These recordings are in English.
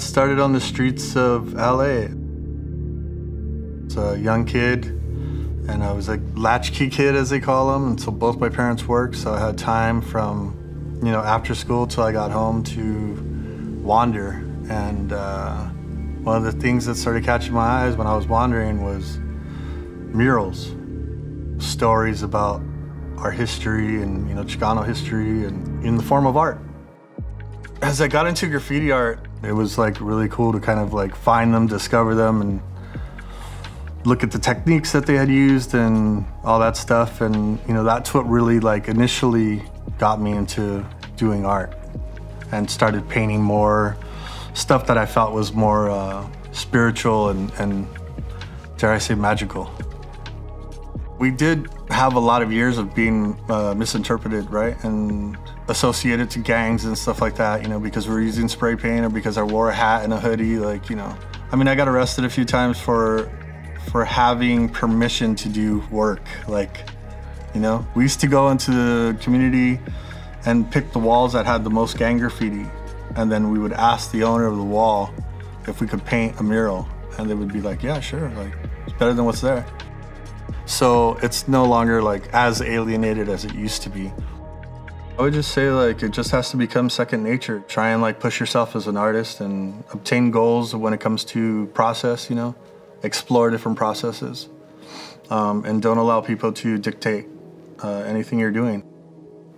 started on the streets of LA. As a young kid, and I was a latchkey kid, as they call them. And so both my parents worked, so I had time from, you know, after school till I got home to wander. And uh, one of the things that started catching my eyes when I was wandering was murals, stories about our history and, you know, Chicano history and in the form of art. As I got into graffiti art, it was like really cool to kind of like find them, discover them, and look at the techniques that they had used and all that stuff. And, you know, that's what really like initially got me into doing art and started painting more stuff that I felt was more uh, spiritual and, and, dare I say, magical. We did have a lot of years of being uh, misinterpreted, right? And associated to gangs and stuff like that, you know, because we're using spray paint or because I wore a hat and a hoodie, like, you know. I mean, I got arrested a few times for for having permission to do work. Like, you know, we used to go into the community and pick the walls that had the most gang graffiti. And then we would ask the owner of the wall if we could paint a mural. And they would be like, yeah, sure. Like, it's better than what's there. So it's no longer like as alienated as it used to be. I would just say like it just has to become second nature. Try and like push yourself as an artist and obtain goals when it comes to process, you know, explore different processes, um, and don't allow people to dictate uh, anything you're doing.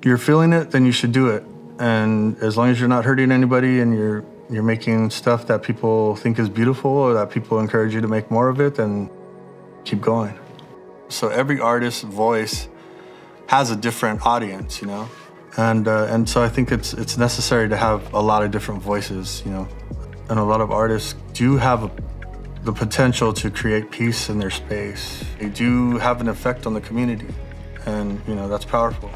You're feeling it, then you should do it. And as long as you're not hurting anybody and you're you're making stuff that people think is beautiful or that people encourage you to make more of it, then keep going. So every artist's voice has a different audience, you know, and uh, and so I think it's it's necessary to have a lot of different voices, you know, and a lot of artists do have the potential to create peace in their space. They do have an effect on the community, and you know that's powerful.